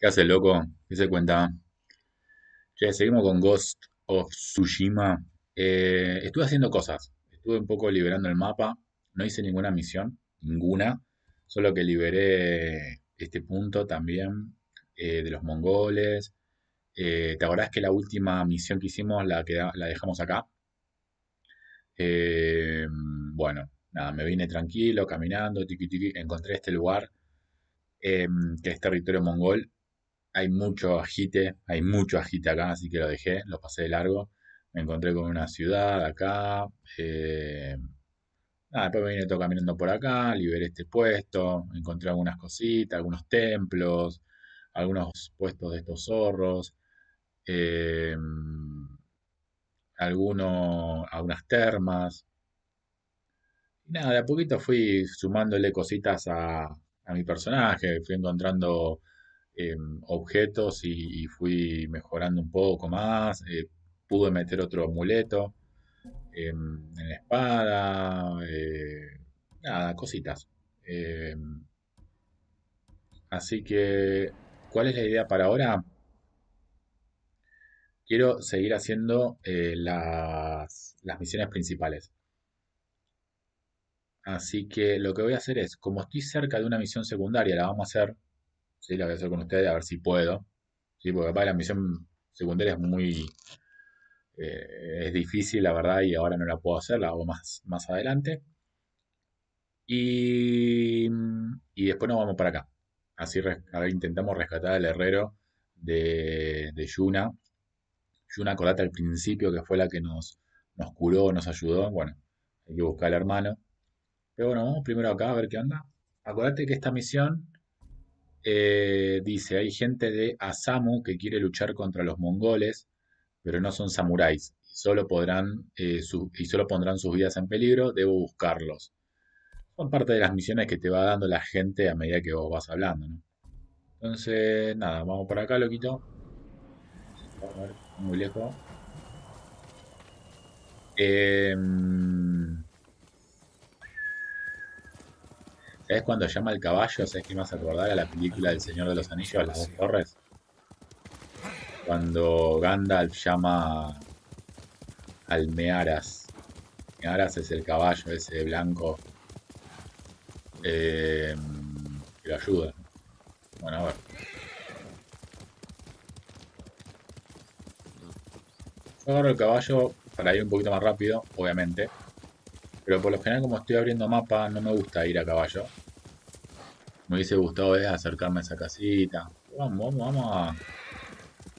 ¿Qué hace, loco? ¿Qué se cuenta? Che, seguimos con Ghost of Tsushima. Eh, estuve haciendo cosas. Estuve un poco liberando el mapa. No hice ninguna misión. Ninguna. Solo que liberé este punto también eh, de los mongoles. Eh, ¿te acordás que la última misión que hicimos la, la dejamos acá? bueno, nada, me vine tranquilo, caminando, tiki tiki, encontré este lugar que es territorio mongol hay mucho agite, hay mucho agite acá, así que lo dejé, lo pasé de largo. Me encontré con una ciudad acá. Eh, después me vine todo caminando por acá, liberé este puesto, encontré algunas cositas, algunos templos, algunos puestos de estos zorros, eh, algunos, algunas termas. Y nada, de a poquito fui sumándole cositas a, a mi personaje, fui encontrando Em, objetos y, fui mejorando un poco más. Eh, pude meter otro amuleto em, en la espada. Eh, nada, cositas. Em, así que, ¿cuál es la idea para ahora? Quiero seguir haciendo eh, las, las misiones principales. Así que lo que voy a hacer es, como estoy cerca de una misión secundaria, la vamos a hacer ¿sí? La voy a hacer con ustedes a ver si puedo. ¿sí? Porque capaz la misión secundaria es muy... Eh, es difícil, la verdad, y ahora no la puedo hacer, la hago más, más adelante. Y, y después nos vamos para acá. Así intentamos rescatar al herrero de, de Yuna. Yuna, acordate al principio que fue la que nos, nos curó, nos ayudó. Bueno, hay que buscar al hermano. Pero bueno, vamos primero acá a ver qué onda. Acordate que esta misión eh, dice, hay gente de Asamu que quiere luchar contra los mongoles, pero no son samuráis y solo, podrán, eh, y solo pondrán sus vidas en peligro, debo buscarlos. Son parte de las misiones que te va dando la gente a medida que vos vas hablando. Entonces, nada, vamos por acá, loquito. A ver, muy lejos. Eh, ¿Sabes cuando llama el caballo? ¿Sabes qué me hace acordar a la película del Señor de los Anillos, Las dos torres? Cuando Gandalf llama al Mearas. Mearas es el caballo ese blanco eh, que lo ayuda. Bueno, a ver. Yo agarro el caballo para ir un poquito más rápido, obviamente. Pero por lo general, como estoy abriendo mapa, no me gusta ir a caballo. Me hubiese gustado es acercarme a esa casita. Vamos, vamos, vamos a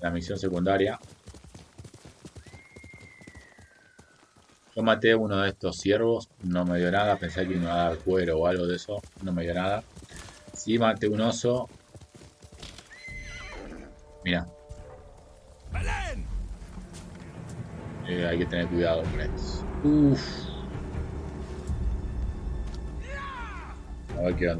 la misión secundaria. Yo maté a uno de estos ciervos, no me dio nada, pensé que me iba a dar cuero o algo de eso, no me dio nada. Sí maté un oso. Mira. Eh, hay que tener cuidado con esto. Uff. A ver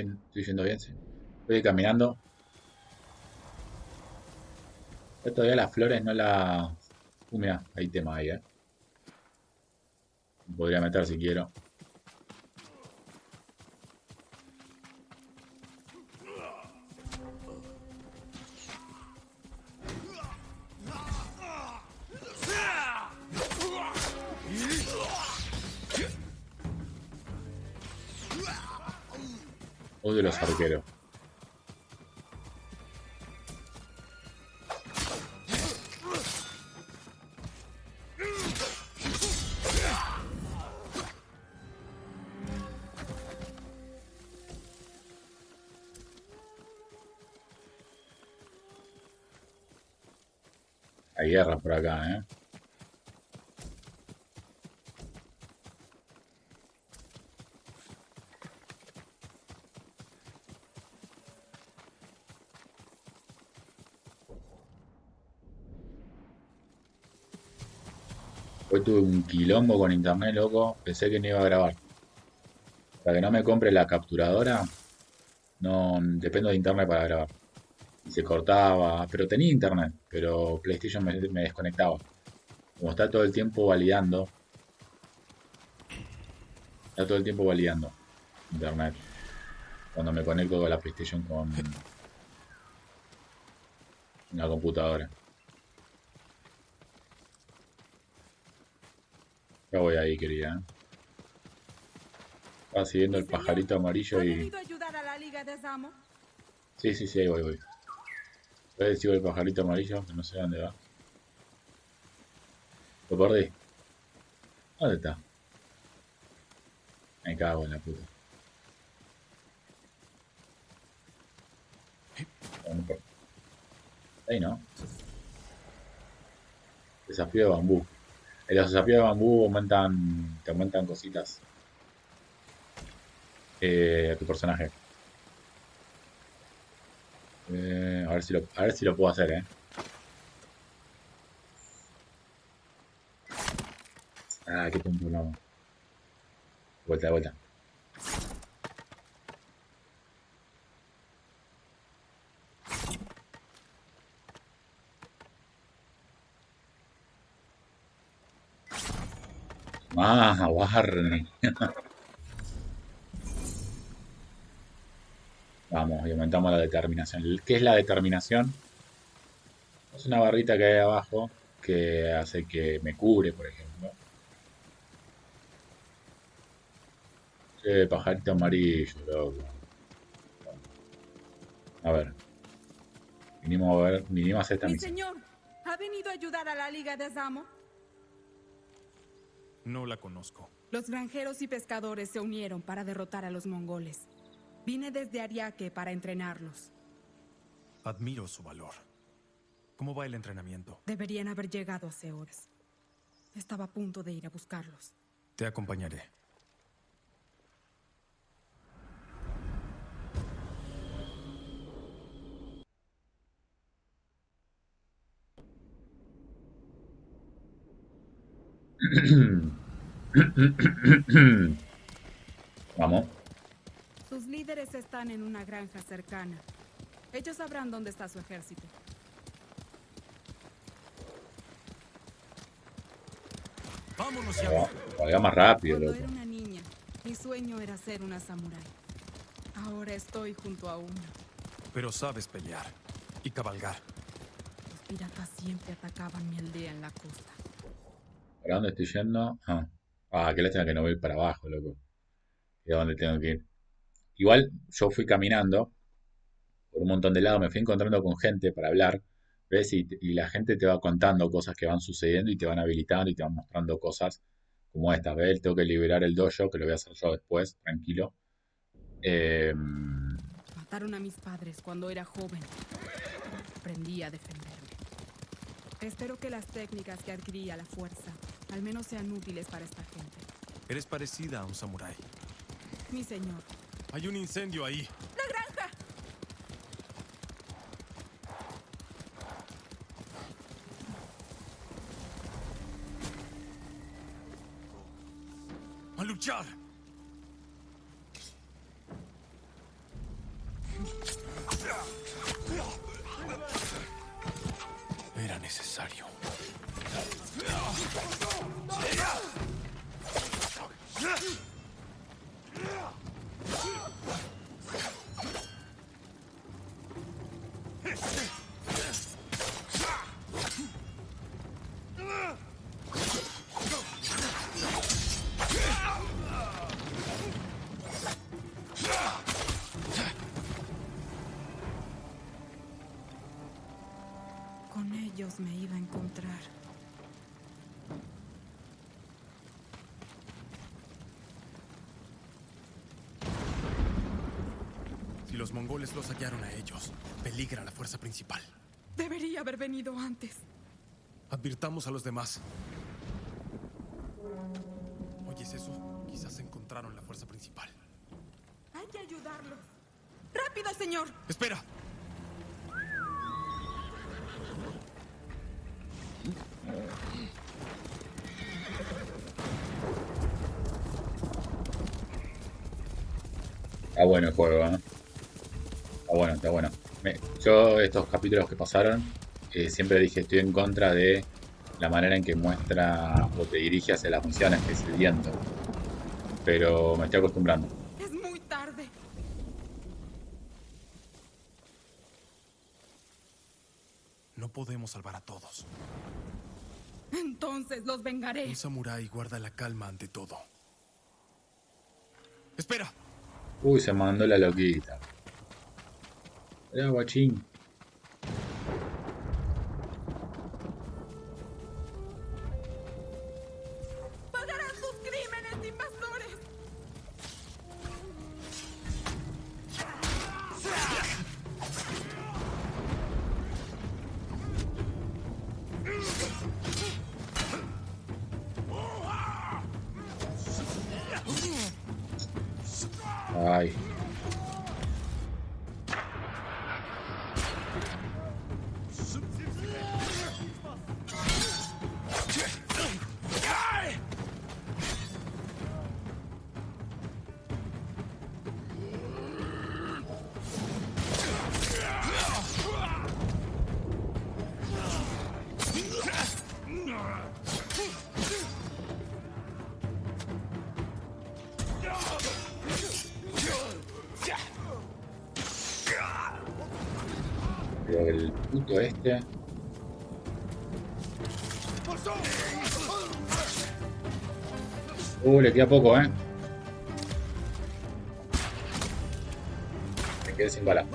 estoy yendo bien, sí. Estoy caminando. todavía las flores no la... Uh, mira, hay tema ahí, eh. Podría meter si quiero. Guerra por acá, ¿eh? Hoy tuve un quilombo con internet, loco. Pensé que no iba a grabar. Para que no me compre la capturadora, no dependo de internet para grabar. Se cortaba, pero tenía internet, pero PlayStation me, me desconectaba. Como está todo el tiempo validando, está todo el tiempo validando internet. Cuando me conecto con la PlayStation con una computadora. Ya voy ahí, querida. Va siguiendo el pajarito amarillo ¿Ha y... a a? Sí, sí, sí, ahí voy, voy. Voy el pajarito amarillo, que no sé dónde va. Lo perdí. ¿Dónde está? Me cago en la puta. Ahí no. Desafío de bambú. En los desafíos de bambú aumentan, te aumentan cositas eh, a tu personaje. Eh, a ver si lo, a ver si lo puedo hacer, eh. Ah, qué tonto no. Vuelta, vuelta. Ah, Barney. Vamos, y aumentamos la determinación. ¿Qué es la determinación? Es una barrita que hay abajo que hace que me cubre, por ejemplo. Che, pajarito amarillo, loco. A ver. Vinimos a ver, vinimos a hacer esta Mi misión. señor, ¿ha venido a ayudar a la Liga de Samo? No la conozco. Los granjeros y pescadores se unieron para derrotar a los mongoles. Vine desde Ariake para entrenarlos. Admiro su valor. ¿Cómo va el entrenamiento? Deberían haber llegado hace horas. Estaba a punto de ir a buscarlos. Te acompañaré. Vamos. Líderes están en una granja cercana. Ellos sabrán dónde está su ejército. Vámonos ya. vaya más rápido, Cuando loco. era una niña, mi sueño era ser una samurái. Ahora estoy junto a una. Pero sabes pelear y cabalgar. Los piratas siempre atacaban mi aldea en la costa. ¿Para dónde estoy yendo? Ah, ah que lástima que no voy para abajo, loco. ¿Y a dónde tengo que ir? Igual yo fui caminando por un montón de lados, me fui encontrando con gente para hablar, ¿ves? Y, y la gente te va contando cosas que van sucediendo y te van habilitando y te van mostrando cosas como estas, ¿ves? Tengo que liberar el dojo, que lo voy a hacer yo después, tranquilo. Eh, Mataron a mis padres cuando era joven. Aprendí a defenderme. Espero que las técnicas que adquirí a la fuerza al menos sean útiles para esta gente. Eres parecida a un samurái. Mi señor, Hay un incendio ahí. Los mongoles los hallaron a ellos, peligra la fuerza principal. Debería haber venido antes. Advirtamos a los demás. ¿Oyes eso? Quizás encontraron la fuerza principal. Hay que ayudarlos. ¡Rápido, señor! ¡Espera! Está bueno el juego, ¿eh? Bueno, está bueno. Me- yo estos capítulos que pasaron, eh, siempre dije estoy en contra de la manera en que muestra o te dirige hacia las misiones, que es el viento. Pero me estoy acostumbrando. Es muy tarde. No podemos salvar a todos. Entonces los vengaré. Un samurái guarda la calma ante todo. ¡Espera! Uy, se mandó la loquita. Mirá, guachín. Puto este. Uh, le queda poco, eh. Me quedé sin bala.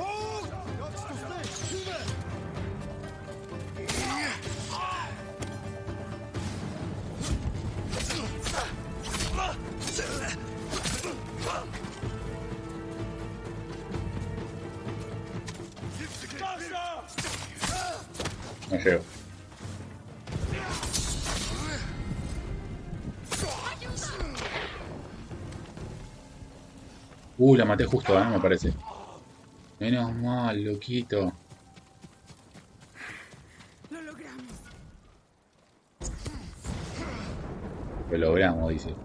Uh, la maté justo, ¿eh? Me parece. Menos mal, loquito. Lo logramos. Lo logramos, dice.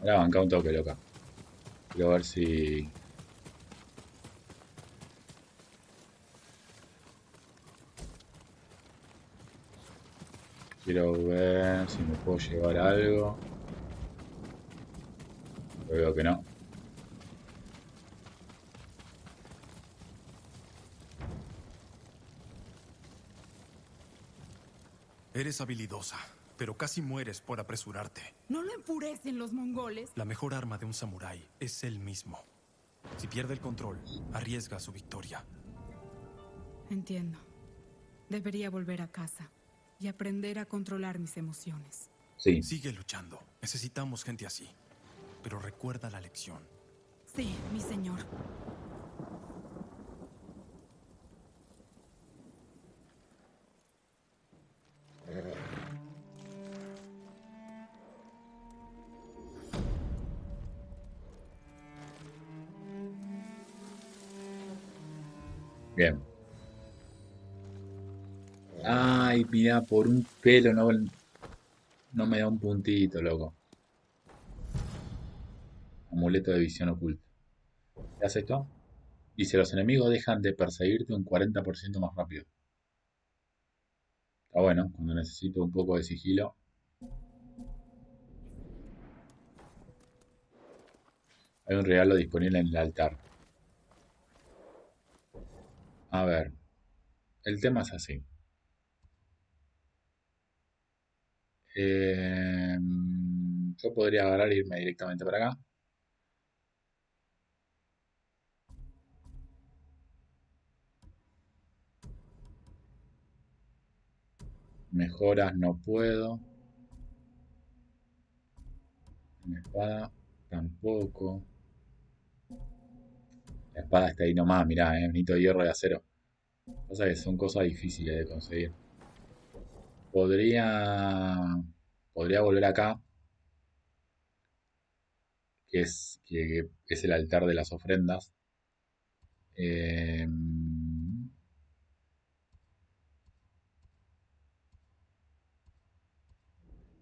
Ahora banca un toque, loca. Quiero ver si... Quiero ver si me puedo llevar algo. Veo que no. Eres habilidosa, pero casi mueres por apresurarte. ¿No lo enfurecen los mongoles? La mejor arma de un samurái es él mismo. Si pierde el control, arriesga su victoria. Entiendo. Debería volver a casa y aprender a controlar mis emociones. Sí. Sigue luchando. Necesitamos gente así. Pero recuerda la lección. Sí, mi señor. Bien. Ay, mira, por un pelo no, no me da un puntito, loco. Amuleto de visión oculta. ¿Qué hace esto? Dice, los enemigos dejan de perseguirte un 40% más rápido. Está bueno, cuando necesito un poco de sigilo. Hay un regalo disponible en el altar. A ver, el tema es así. Eh, yo podría agarrar e irme directamente para acá. Mejoras no puedo. Mi espada tampoco. La espada está ahí nomás, mirá, eh, bonito hierro de acero. Pasa que son cosas difíciles de conseguir. Podría. Podría volver acá. Que es, que es el altar de las ofrendas. Eh,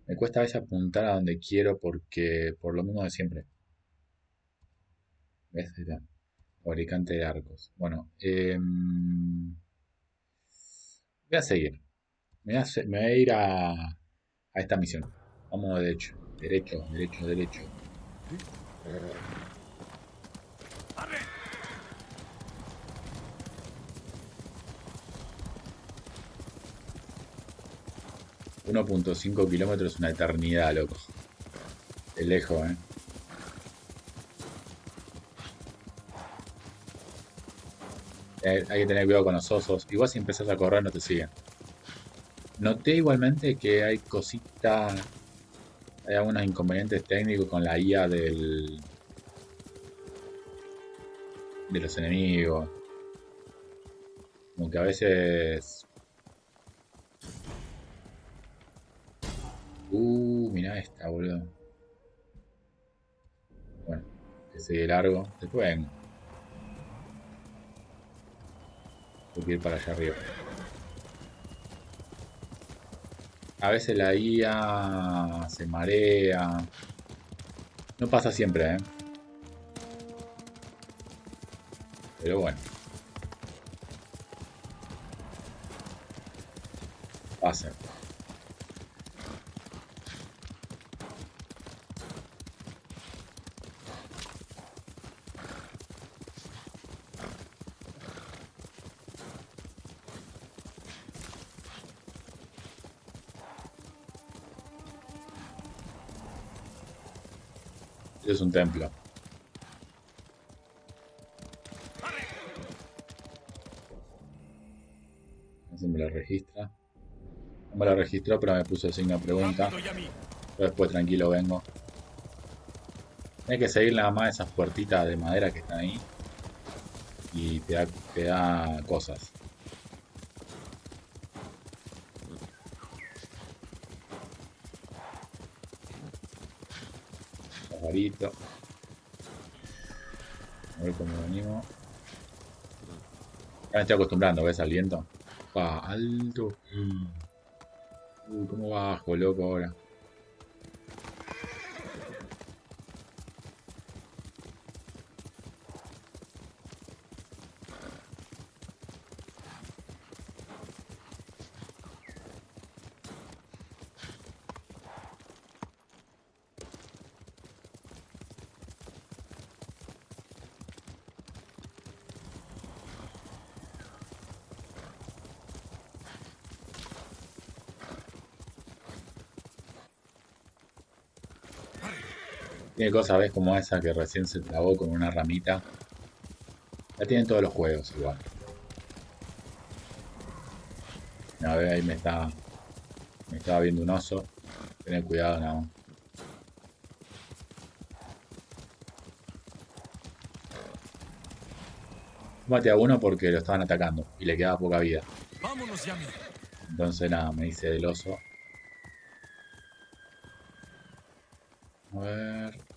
me cuesta a veces apuntar a donde quiero porque por lo mismo de siempre. ¿Ves? Fabricante de arcos. Bueno, eh, voy a seguir. Me voy a, me voy a ir a, a esta misión. Vamos derecho, derecho, derecho, derecho. 1.5 kilómetros es una eternidad, loco. De lejos, eh. eh. Hay que tener cuidado con los osos. Igual si empezás a correr no te siguen. Noté igualmente que hay cositas... Hay algunos inconvenientes técnicos con la IA del... De los enemigos. Como que a veces Uh, mira esta, boludo. Bueno, sigue largo. Después vengo. Tengo que ir para allá arriba. A veces la IA se marea. No pasa siempre, ¿eh? Pero bueno. Pasa. Templo. Se me lo registra. No me lo registró, pero me puso el signo de pregunta. Pero después tranquilo vengo. Hay que seguir nada más esas puertitas de madera que están ahí. Y te da, te da cosas. A ver cómo venimos. Ya me estoy acostumbrando, ¿ves al viento? Va, alto. Uy, cómo bajo, loco, ahora. Tiene cosas, ves, como esa que recién se trabó con una ramita. La tienen todos los juegos igual. A ver, ahí me está. Me estaba viendo un oso. Tener cuidado nada Mate a uno porque lo estaban atacando y le quedaba poca vida. Entonces nada, me hice del oso. A ver.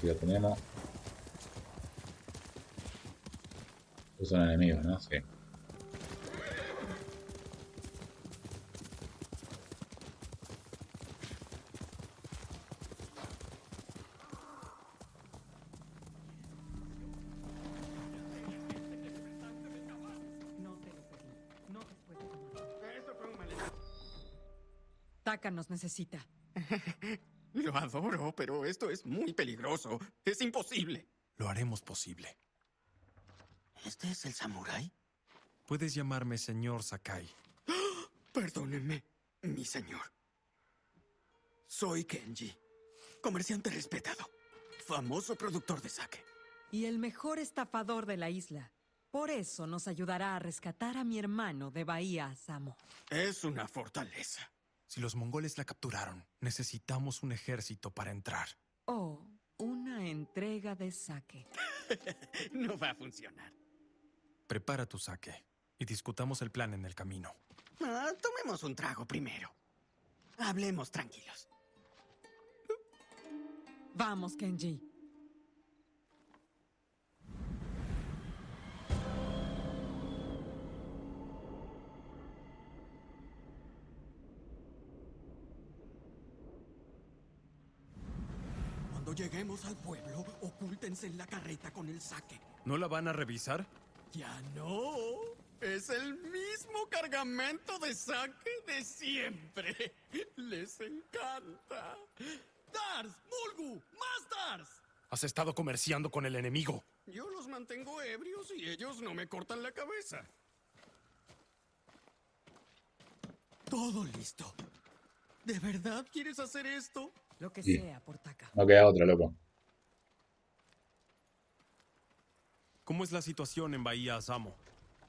Si lo tenemos. Estos son enemigos, ¿no? Sí. nos necesita. Lo adoro, pero esto es muy peligroso. Es imposible. Lo haremos posible. ¿Este es el samurái? Puedes llamarme señor Sakai. Perdónenme, mi señor. Soy Kenji, comerciante respetado, famoso productor de sake. Y el mejor estafador de la isla. Por eso nos ayudará a rescatar a mi hermano de Bahía Asamo. Es una fortaleza. Si los mongoles la capturaron, necesitamos un ejército para entrar. Oh, una entrega de saque. No va a funcionar. Prepara tu saque y discutamos el plan en el camino. Ah, tomemos un trago primero. Hablemos tranquilos. Vamos, Kenji. Cuando lleguemos al pueblo, ocúltense en la carreta con el saque. ¿No la van a revisar? Ya no. Es el mismo cargamento de saque de siempre. Les encanta. ¡Dars! ¡Mulgu! ¡Más Dars! Has estado comerciando con el enemigo. Yo los mantengo ebrios y ellos no me cortan la cabeza. Todo listo. ¿De verdad quieres hacer esto? Lo que Sí. sea por Taka. No queda otra, loco. ¿Cómo es la situación en Bahía Asamo?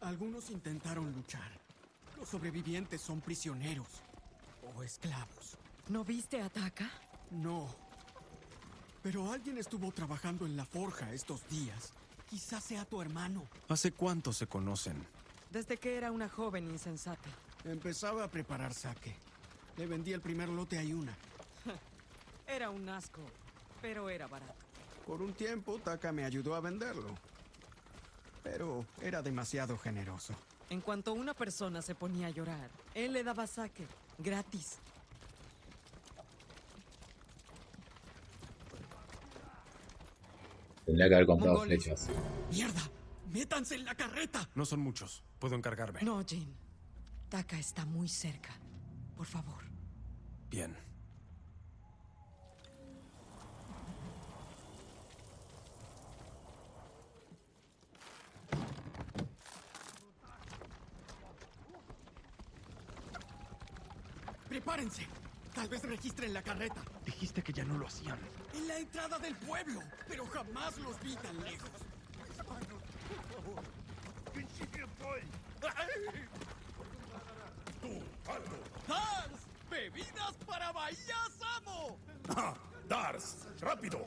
Algunos intentaron luchar. Los sobrevivientes son prisioneros o esclavos. ¿No viste a Taka? No. Pero alguien estuvo trabajando en la forja estos días. Quizás sea tu hermano. ¿Hace cuánto se conocen? Desde que era una joven insensata. Empezaba a preparar saque. Le vendí el primer lote a Yuna. Era un asco, pero era barato. Por un tiempo, Taka me ayudó a venderlo. Pero era demasiado generoso. En cuanto una persona se ponía a llorar, él le daba saque, gratis. Tendría que haber comprado Mongoles. flechas. ¡Mierda! ¡Métanse en la carreta! No son muchos. Puedo encargarme. No, Jin. Taka está muy cerca. Por favor. Bien. ¡Prepárense! Tal vez registren la carreta. Dijiste que ya no lo hacían. En la entrada del pueblo. Pero jamás los vi tan lejos. ¡Dars! ¡Bebidas para Bahía Samo! ¡Ah! ¡Dars! ¡Rápido!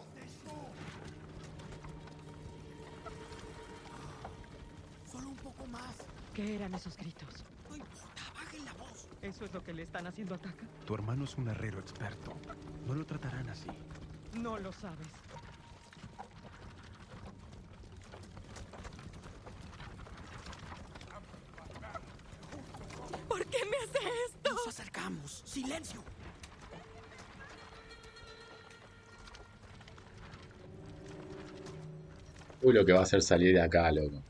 Solo un poco más. ¿Qué eran esos gritos? No importa, bajen la voz. ¿Eso es lo que le están haciendo a Taka? Tu hermano es un herrero experto. No lo tratarán así. No lo sabes. ¿Por qué me hace esto? Nos acercamos. ¡Silencio! Uy, lo que va a hacer salir de acá, loco.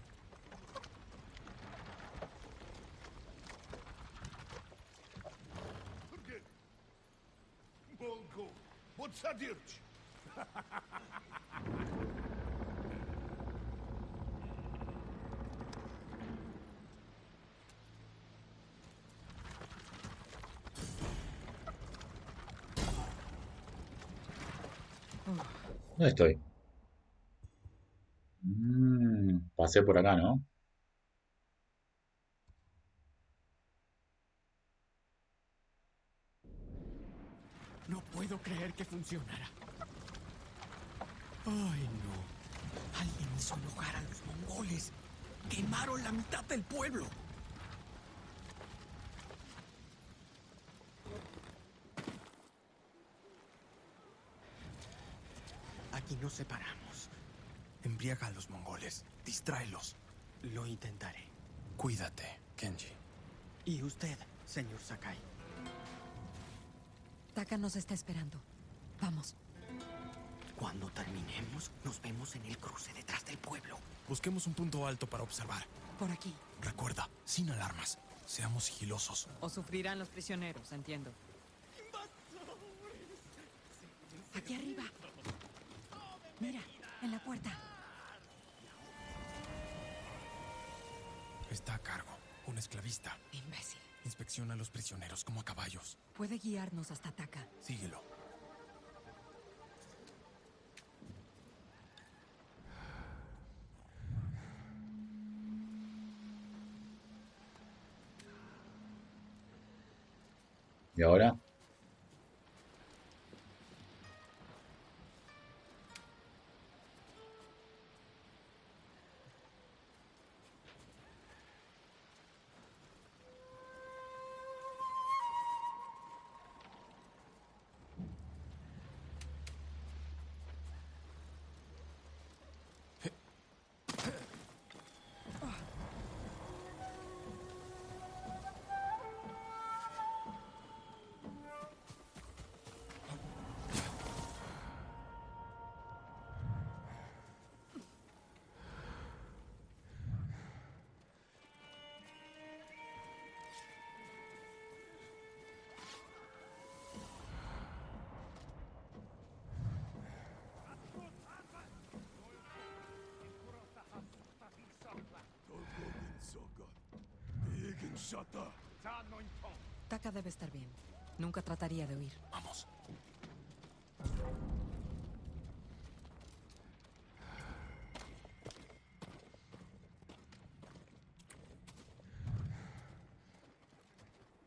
¿Dónde estoy? Mm, pasé por acá, ¿no? No puedo creer que funcionara. Ay, no. Alguien hizo enojar a los mongoles. Quemaron la mitad del pueblo. Aquí nos separamos. Embriaga a los mongoles. Distráelos. Lo intentaré. Cuídate, Kenji. ¿Y usted, señor Sakai? Taka nos está esperando. Vamos. Cuando terminemos, nos vemos en el cruce detrás del pueblo. Busquemos un punto alto para observar. Por aquí. Recuerda, sin alarmas. Seamos sigilosos. O sufrirán los prisioneros, entiendo. Aquí arriba. Está a cargo. Un esclavista. Imbécil. Inspecciona a los prisioneros como a caballos. Puede guiarnos hasta Taka. Síguelo. ¿Y ahora? Taka debe estar bien. Nunca trataría de huir. Vamos.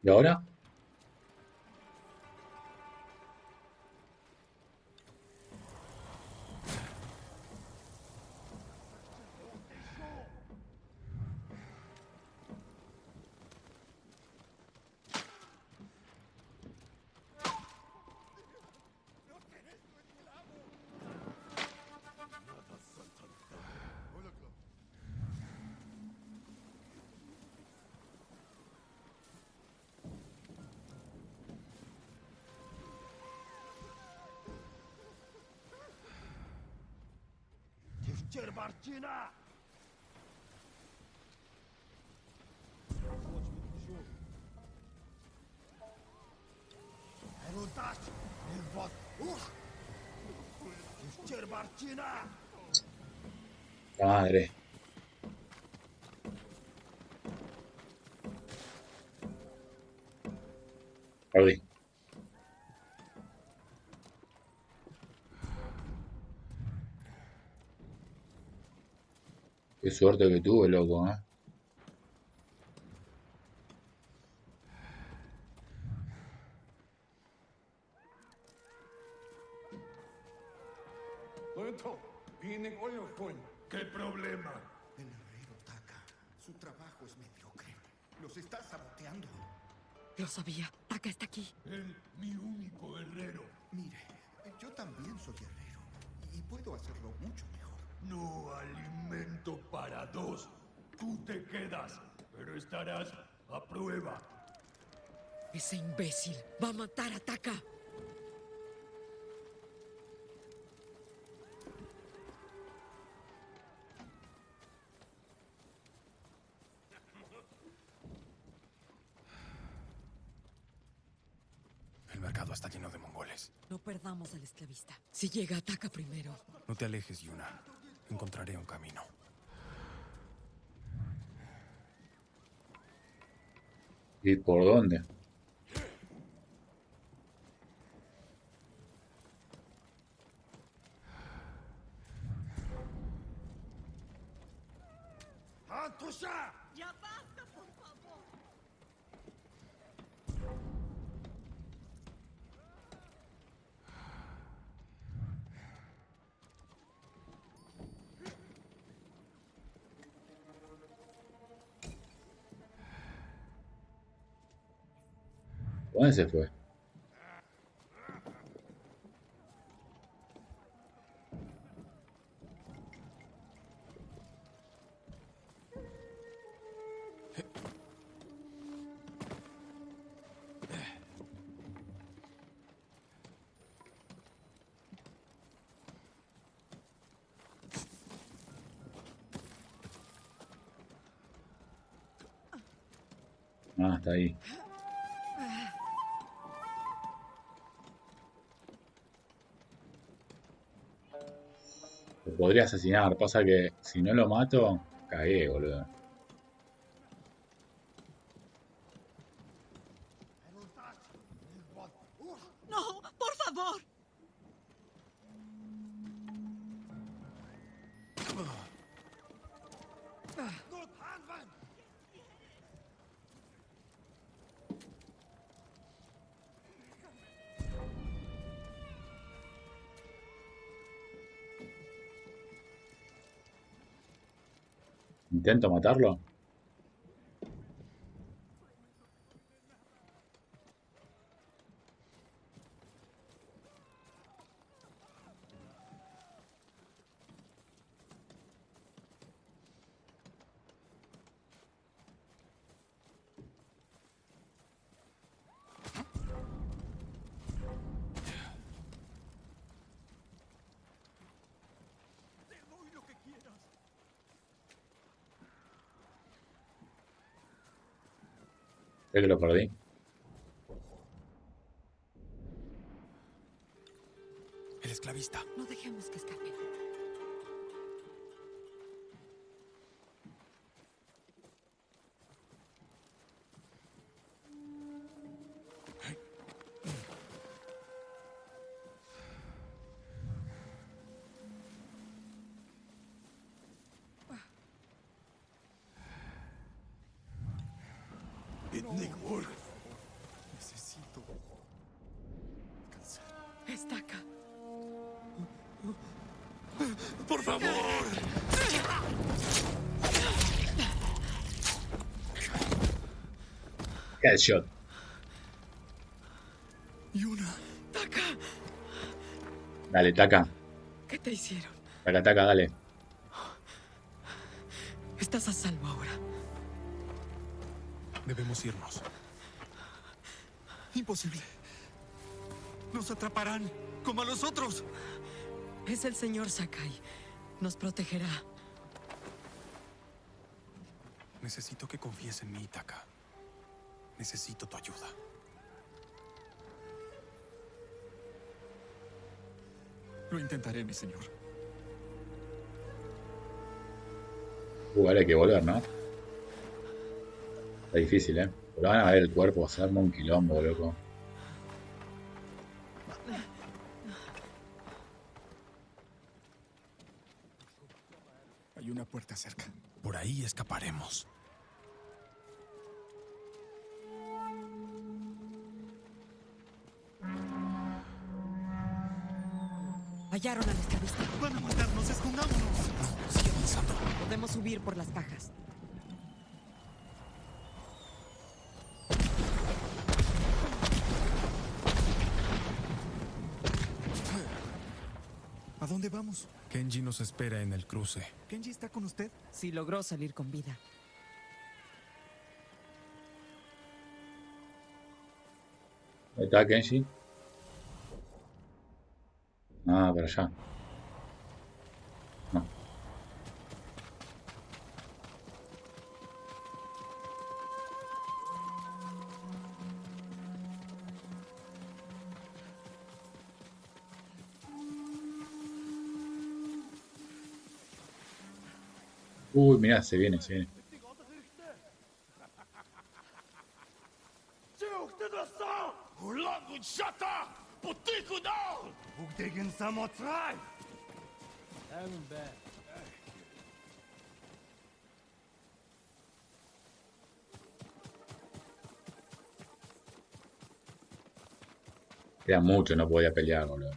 ¿Y ahora? Tifçerbarçina. Erudaş. Nirvat. Uh. Tifçerbarçina. La madre. Perdí. Qué suerte que tuve, loco, ¿eh? Mercado está lleno de mongoles. No perdamos al esclavista. Si llega, ataca primero. No te alejes, Yuna. Encontraré un camino. ¿Y por dónde? ¿Dónde se fue? Ah, está ahí. Podría asesinar, pasa que si no lo mato, cagué, boludo. Intento matarlo. Sé que lo perdí. Headshot. Yuna. Dale, taca. ¿Qué te hicieron? Taca, taca, dale. Estás a salvo ahora. Debemos irnos. Imposible. Nos atraparán, como a los otros. Es el señor Sakai. Nos protegerá. Necesito que confíes en mí, Taka. Necesito tu ayuda. Lo intentaré, mi señor. Uh, vale, hay que volver, ¿no? Está difícil, ¿eh? Pero van a ver el cuerpo, se arma un quilombo, loco. Hay una puerta cerca. Por ahí escaparemos. Kenji nos espera en el cruce. ¿Kenji está con usted? Si logró salir con vida. Ahí está Kenshi. Ah, para allá. Uy, mirá, se viene, se viene. Era mucho, no podía pelear, boludo.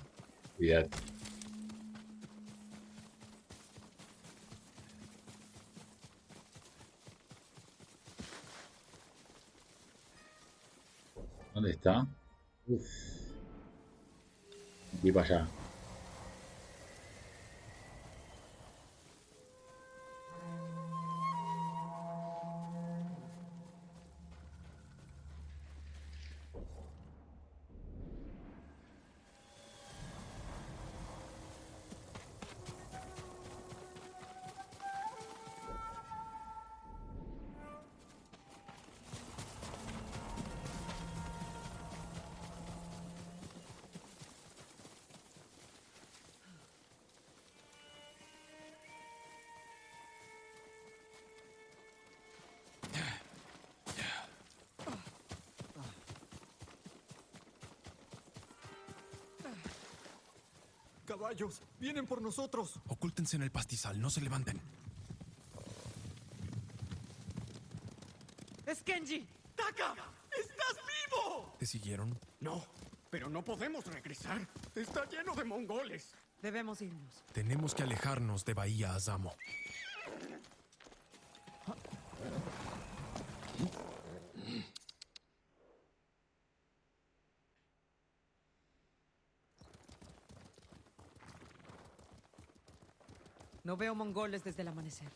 Caballos, vienen por nosotros. Ocúltense en el pastizal, no se levanten. ¡Es Kenji! ¡Taka! ¡Estás vivo! ¿Te siguieron? No, pero no podemos regresar. Está lleno de mongoles. Debemos irnos. Tenemos que alejarnos de Bahía Azamo. No veo mongoles desde el amanecer.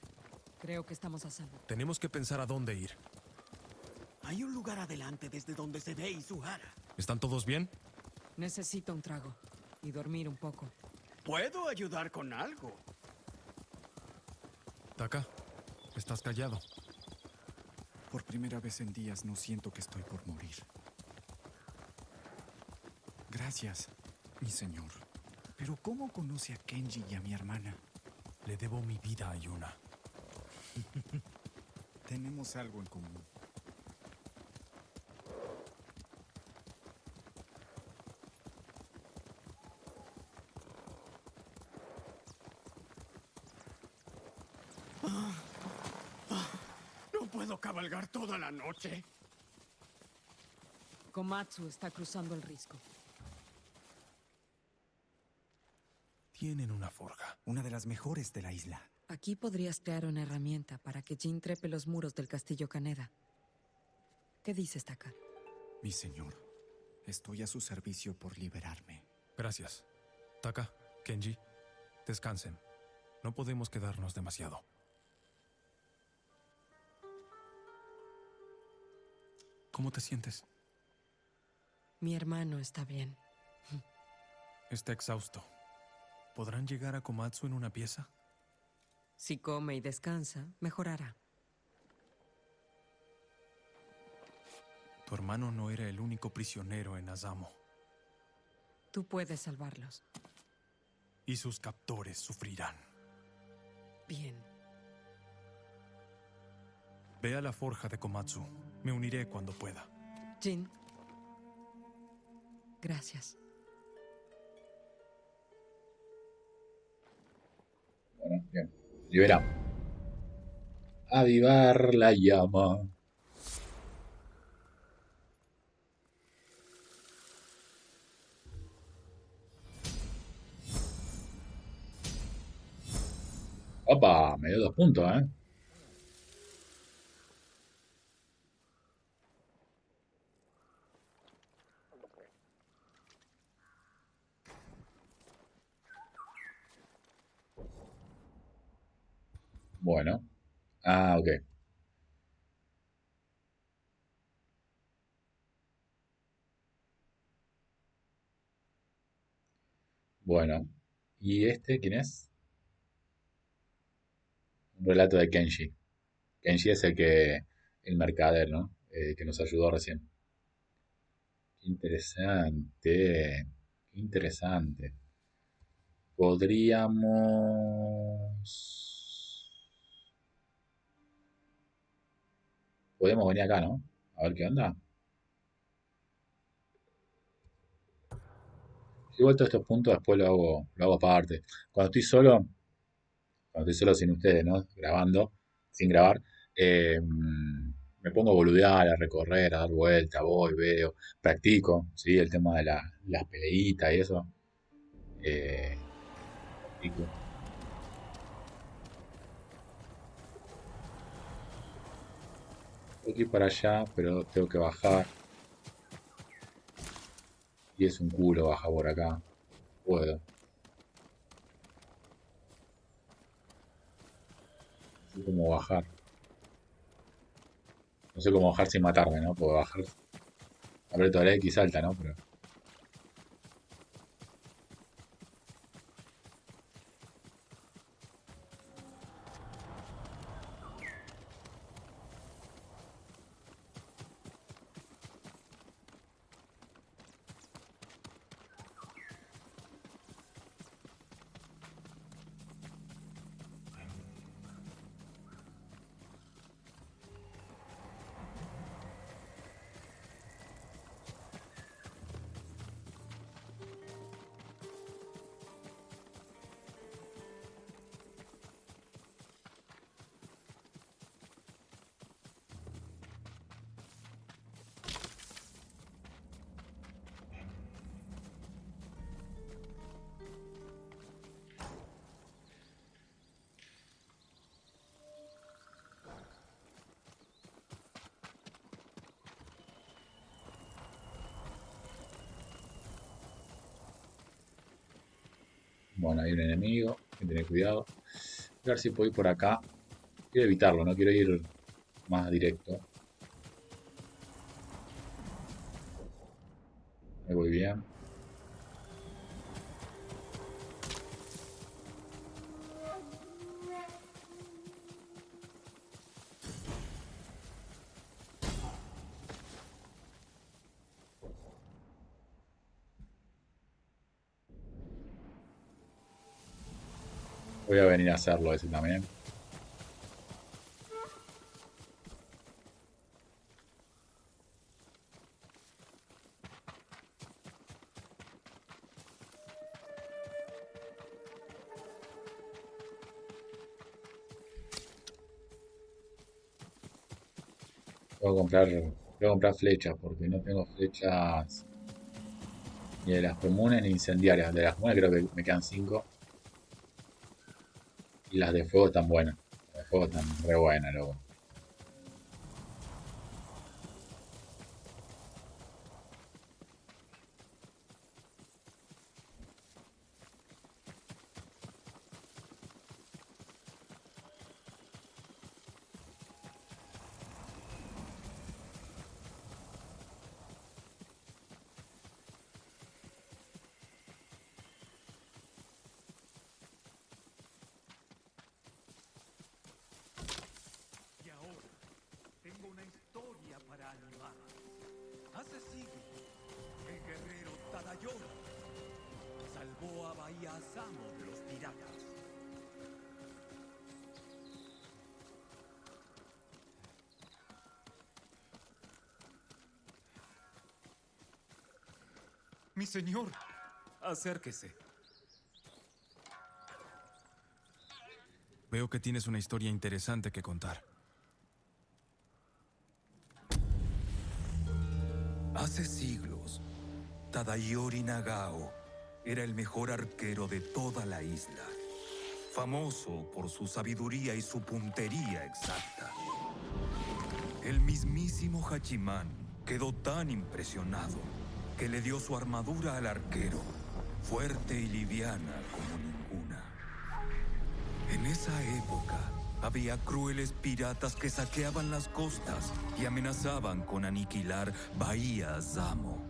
Creo que estamos a salvo. Tenemos que pensar a dónde ir. Hay un lugar adelante desde donde se ve Izuhara. ¿Están todos bien? Necesito un trago y dormir un poco. ¿Puedo ayudar con algo? Taka, estás callado. Por primera vez en días no siento que estoy por morir. Gracias, mi señor. Pero ¿cómo conoce a Kenji y a mi hermana? Le debo mi vida a Yuna. Tenemos algo en común. No puedo cabalgar toda la noche. Komatsu está cruzando el risco. Tienen una forja. Una de las mejores de la isla. Aquí podrías crear una herramienta para que Jin trepe los muros del castillo Kaneda. ¿Qué dices, Taka? Mi señor, estoy a su servicio por liberarme. Gracias. Taka, Kenji, descansen. No podemos quedarnos demasiado. ¿Cómo te sientes? Mi hermano está bien. Está exhausto. ¿Podrán llegar a Komatsu en una pieza? Si come y descansa, mejorará. Tu hermano no era el único prisionero en Azamo. Tú puedes salvarlos. Y sus captores sufrirán. Bien. Ve a la forja de Komatsu. Me uniré cuando pueda. Jin. Gracias. Bueno, bien. Libera. Avivar la llama. Opa, me dio dos puntos, ¿eh? Bueno. Ah, ok. Bueno. ¿Y este quién es? Un relato de Kenji. Kenji es el que. el mercader, ¿no? Eh, que nos ayudó recién. Interesante. Interesante. Podríamos. Podemos venir acá, ¿no? A ver qué onda. Igual todos estos puntos después lo hago, lo hago aparte. Cuando estoy solo, cuando estoy solo sin ustedes, ¿no? Grabando, sin grabar, eh, me pongo a boludear, a recorrer, a dar vuelta, voy, veo, practico, ¿sí? El tema de la, las peleitas y eso. Eh, practico. Tengo que ir para allá, pero tengo que bajar. Y es un culo bajar por acá. Puedo. No sé cómo bajar. No sé cómo bajar sin matarme, ¿no? Puedo bajar. Aprieto la X salta, ¿no? Pero... hay un enemigo, hay que tener cuidado. A ver si puedo ir por acá. Quiero evitarlo, no quiero ir más directo. Me voy bien. Voy a venir a hacerlo ese también. Tengo que comprar, tengo que comprar flechas porque no tengo flechas ni de las comunes ni incendiarias. De las comunes creo que me quedan 5. Y las de fuego están buenas. Las de fuego están re buenas, luego. Señor, acérquese. Veo que tienes una historia interesante que contar. Hace siglos, Tadayori Nagao era el mejor arquero de toda la isla, famoso por su sabiduría y su puntería exacta. El mismísimo Hachiman quedó tan impresionado que le dio su armadura al arquero, fuerte y liviana como ninguna. En esa época había crueles piratas que saqueaban las costas y amenazaban con aniquilar Bahía Zamo.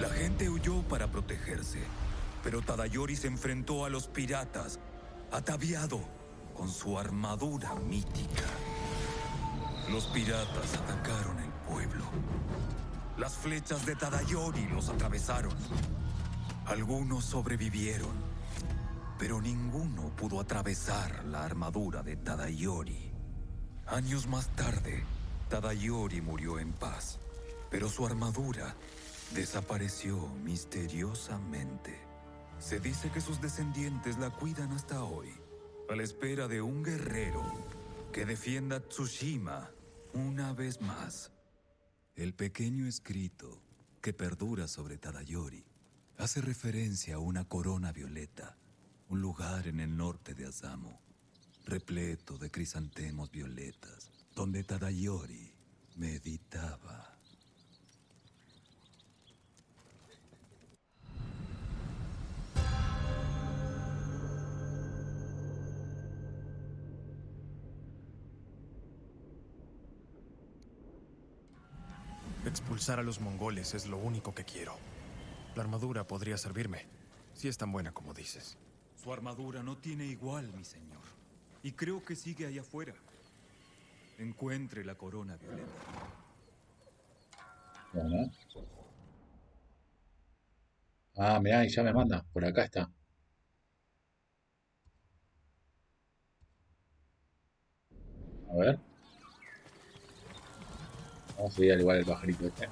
La gente huyó para protegerse, pero Tadayori se enfrentó a los piratas, ataviado con su armadura mítica. Los piratas atacaron el pueblo. Las flechas de Tadayori los atravesaron. Algunos sobrevivieron, pero ninguno pudo atravesar la armadura de Tadayori. Años más tarde, Tadayori murió en paz, pero su armadura desapareció misteriosamente. Se dice que sus descendientes la cuidan hasta hoy, a la espera de un guerrero que defienda Tsushima una vez más. El pequeño escrito que perdura sobre Tadayori hace referencia a una corona violeta, un lugar en el norte de Azamo, repleto de crisantemos violetas, donde Tadayori meditaba. Expulsar a los mongoles es lo único que quiero. La armadura podría servirme, si es tan buena como dices. Su armadura no tiene igual, mi señor. Y creo que sigue allá afuera. Encuentre la corona violeta. Bueno. Ah, mirá, y ya me manda. Por acá está. A ver. Vamos a ir al igual el pajarito este.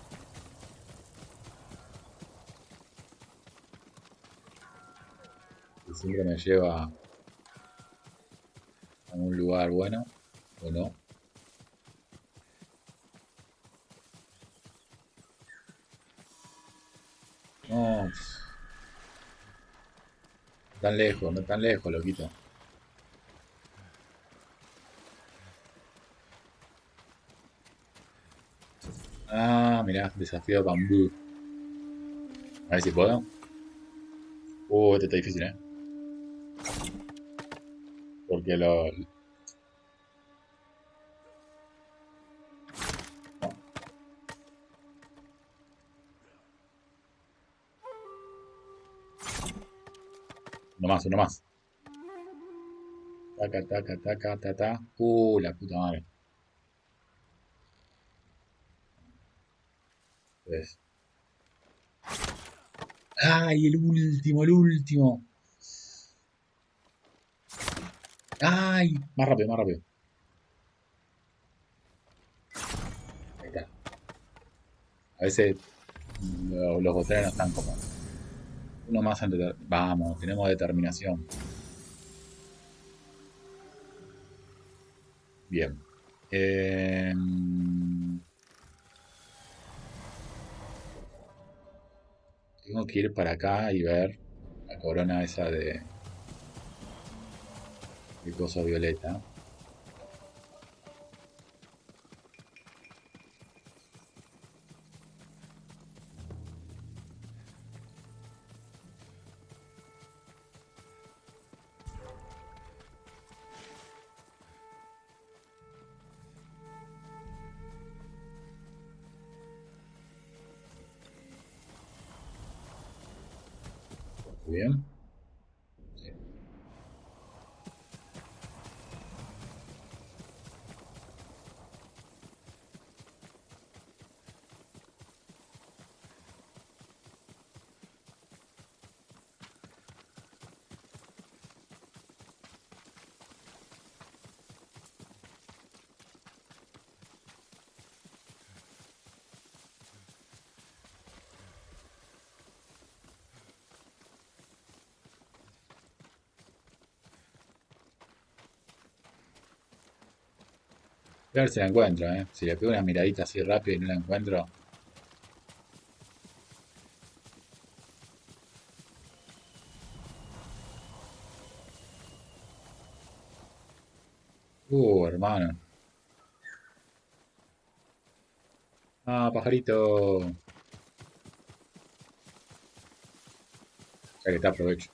Que siempre me lleva a un lugar bueno. ¿O no? No. Tan lejos, no tan lejos, loquito. Ah, mirá, desafío bambú. A ver si puedo. Uh, este está difícil, ¿eh? Porque lo... Uno más, uno más. Taca, taca, taca, taca. Uh, la puta madre. ¡Ay, el último, el último! ¡Ay! Más rápido, más rápido. Ahí está. A veces lo- los botones no están como... Uno más antes. Vamos, tenemos determinación. Bien. Em, Tengo que ir para acá y ver la corona esa de... de cosa violeta. A ver si la encuentro, ¿eh? Si le pego una miradita así rápido y no la encuentro. Uh, hermano. Ah, pajarito. Ya que te aprovecho.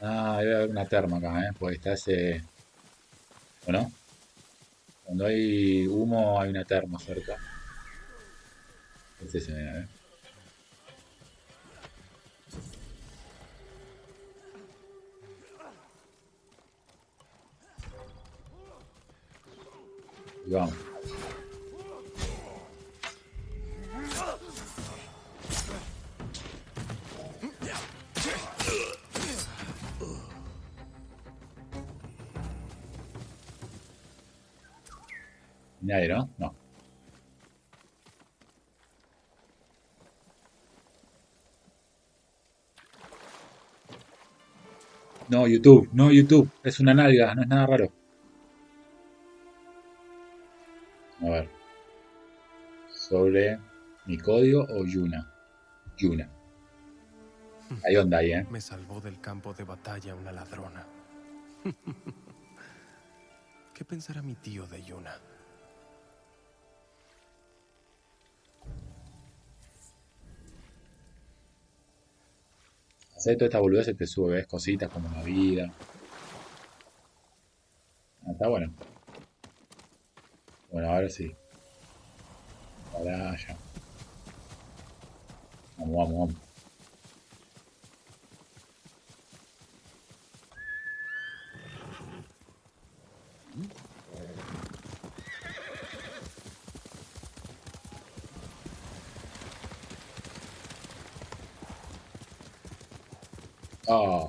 Ah, debe una terma acá, ¿eh? Porque está ese... ¿O no? Cuando hay humo hay una terma cerca. Es ese, mira, ¿eh? Vamos. No. No, YouTube, no, YouTube. Es una nalga, no es nada raro. A ver. Sobre mi código o Yuna. Yuna. Hay onda ahí, ¿eh? Me salvó del campo de batalla una ladrona. ¿Qué pensará mi tío de Yuna? Hacer toda esta boludez se te sube, ves cositas como la vida. Ah, está bueno. Bueno, ahora sí. Ahora ya. Vamos, vamos, vamos. Ah.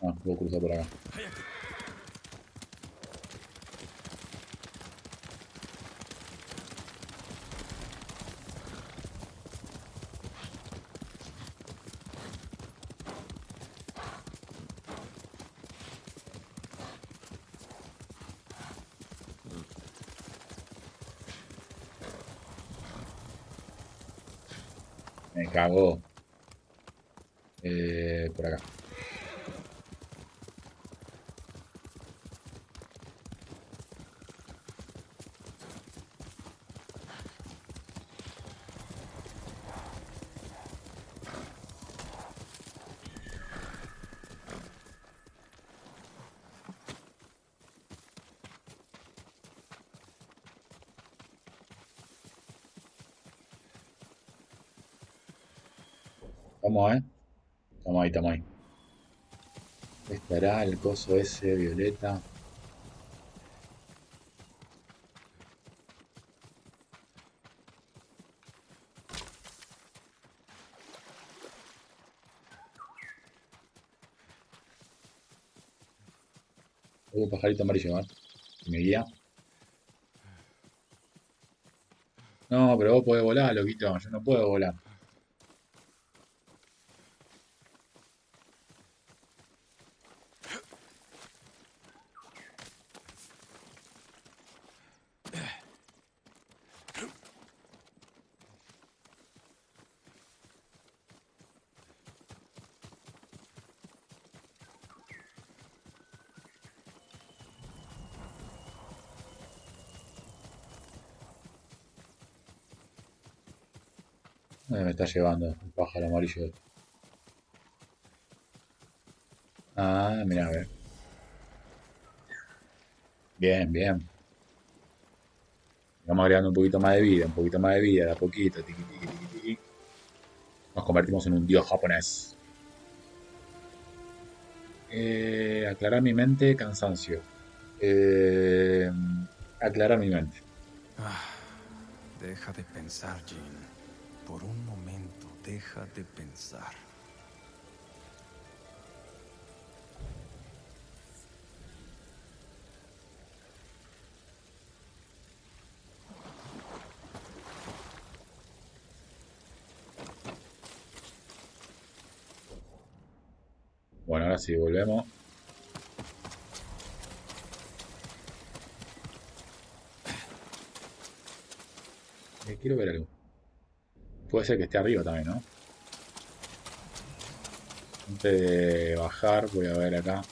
Ah, puedo cruzar por acá. Me cago. Eh, por acá. Vamos, eh. Estamos ahí, estamos ahí. Estará el coso ese violeta. Hay un pajarito amarillo, ¿eh? Me guía. No, pero vos podés volar, loquito. Yo no puedo volar. ¿Dónde me está llevando el pájaro amarillo? Ah, mira, a ver. Bien, bien. Vamos agregando un poquito más de vida, un poquito más de vida, de a poquito. Tiqui, tiqui, tiqui. Nos convertimos en un dios japonés. Eh, aclarar mi mente, cansancio. Eh, aclarar mi mente. Ah, deja de pensar, Jin. Por un momento, deja de pensar. Bueno, ahora sí, volvemos. Eh, quiero ver algo. Puede ser que esté arriba también, ¿no? Antes de bajar, voy a ver acá.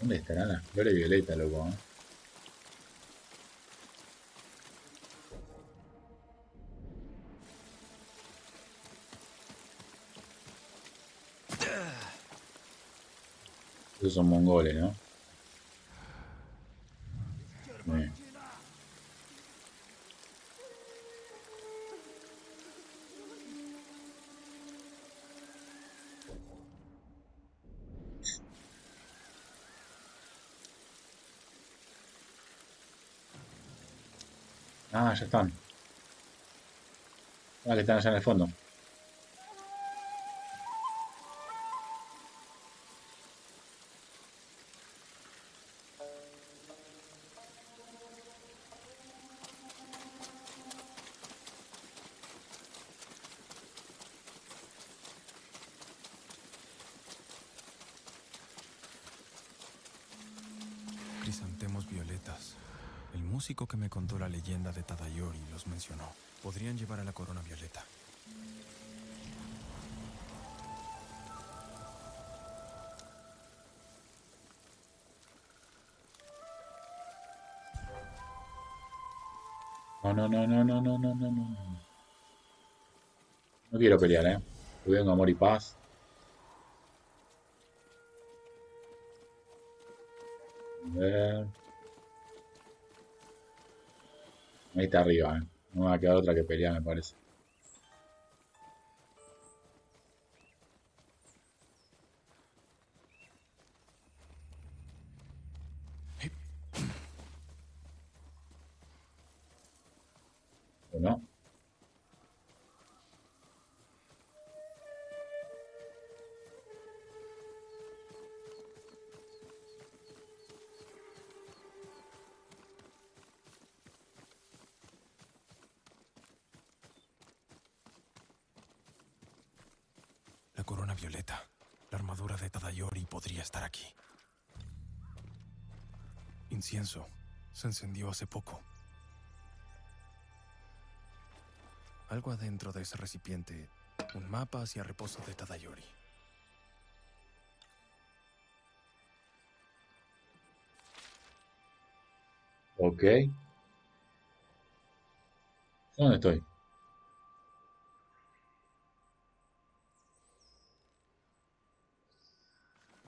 ¿Dónde estarán las flores violetas, loco? eh? Son mongoles, ¿no? Bien. Ah, ya están. Ah, que están allá en el fondo. violetas. El músico que me contó la leyenda de Tadayori los mencionó. Podrían llevar a la corona violeta. No, no, no, no, no, no, no, no. No quiero pelear, eh. Yo vengo amor y paz. Ahí está arriba, eh. No va a quedar otra que pelear, me parece. Hace poco. Algo adentro de ese recipiente. Un mapa hacia reposo de Tadayori. Ok. ¿Dónde estoy?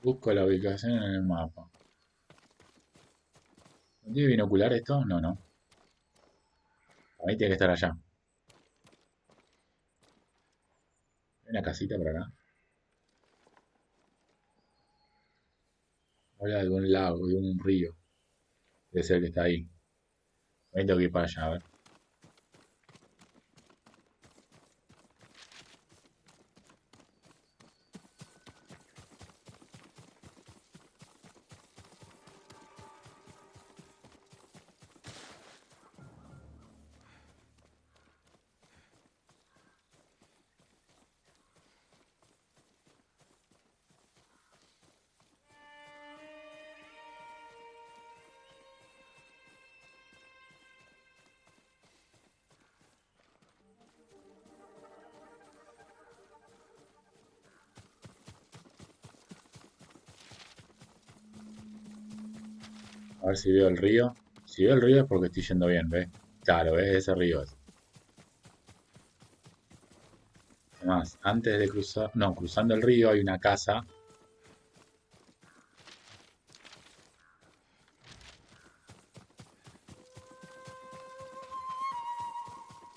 Busco la ubicación en el mapa. ¿Tiene binocular esto? No, no. Ahí tiene que estar allá. Hay una casita por acá. Habla de un lago, de un río. Debe ser que está ahí. Ahí tengo que ir para allá, a ver. A ver si veo el río. Si veo el río es porque estoy yendo bien, ¿ves? Claro, ¿ves? Ese río es. Además, antes de cruzar... No, cruzando el río hay una casa.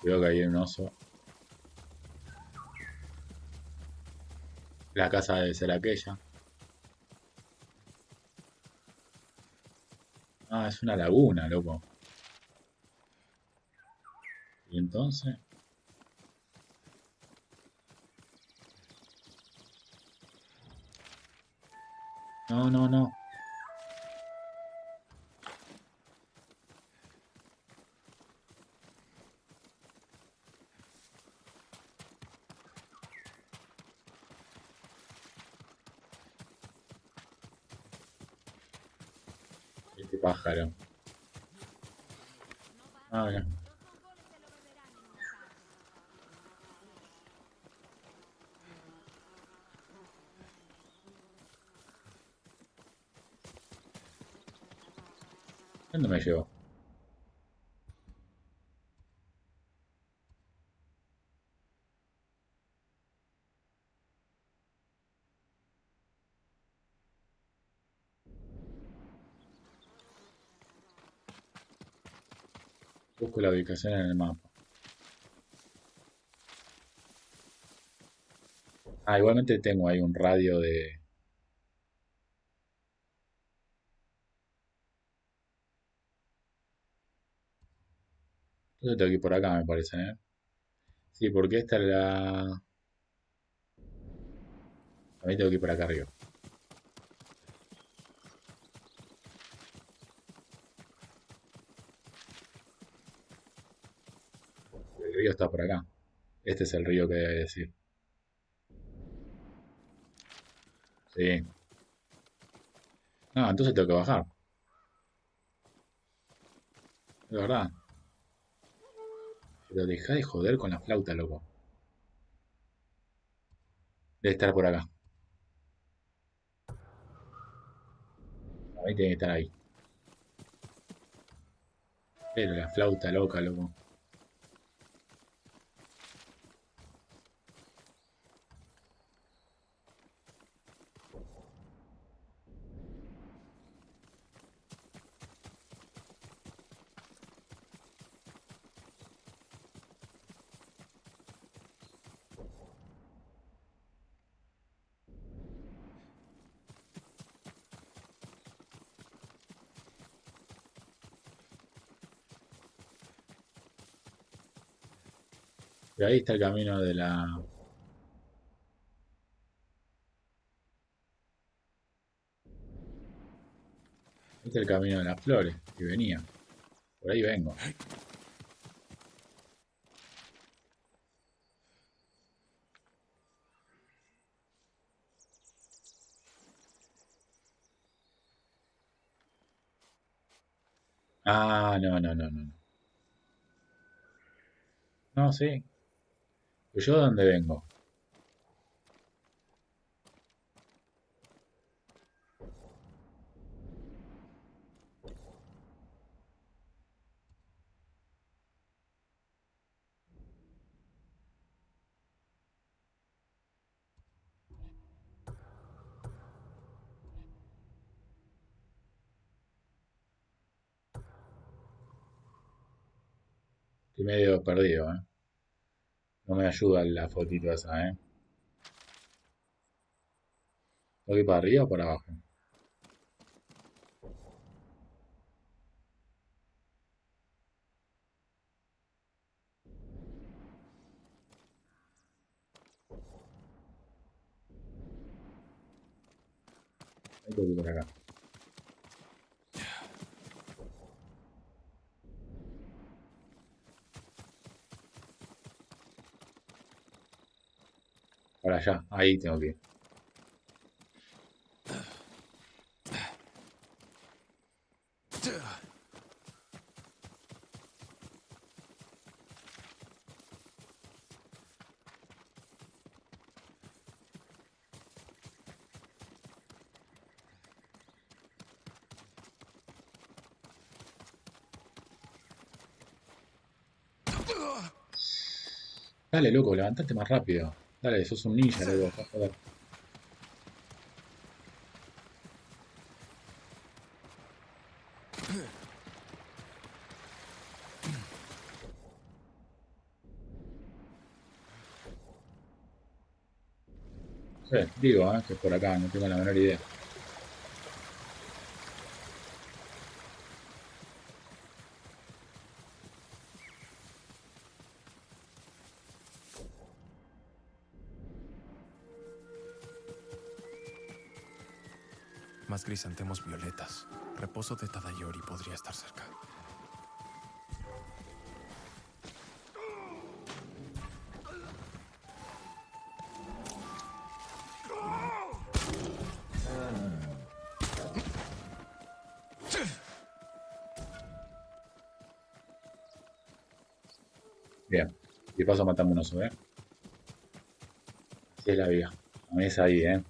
Creo que hay un oso. La casa debe ser aquella. Ah, es una laguna, loco. Y entonces... No, no, no. Este pájaro. Ah, bien. ¿Dónde me llevó? Busco la ubicación en el mapa. Ah, igualmente tengo ahí un radio de... Entonces tengo que ir por acá, me parece, ¿eh? Sí, porque esta es la... A mí tengo que ir por acá arriba. Está por acá. Este es el río que debe decir. Sí. No, entonces tengo que bajar. De verdad. Pero deja de joder con la flauta, loco. Debe estar por acá. Ahí tiene que estar ahí. Pero la flauta loca, loco. Y ahí está el camino de la... El camino de las flores que venía. Por ahí vengo. Ah, no, no, no. no. No, sí. Pues yo de dónde vengo. Medio perdido, ¿eh? No me ayuda la fotito esa, ¿eh? ¿Tengo que para arriba o para abajo? Tengo que ir por acá. Allá, ahí tengo que ir. Dale, loco, levantate más rápido. Dale, sos un ninja. Joder. Sí, digo, eh, que por acá, no tengo la menor idea. Más crisantemos violetas. Reposo de Tadayori podría estar cerca. Bien. Y paso matamos un oso, ¿eh? Así es la vida. A mí es ahí, ¿eh?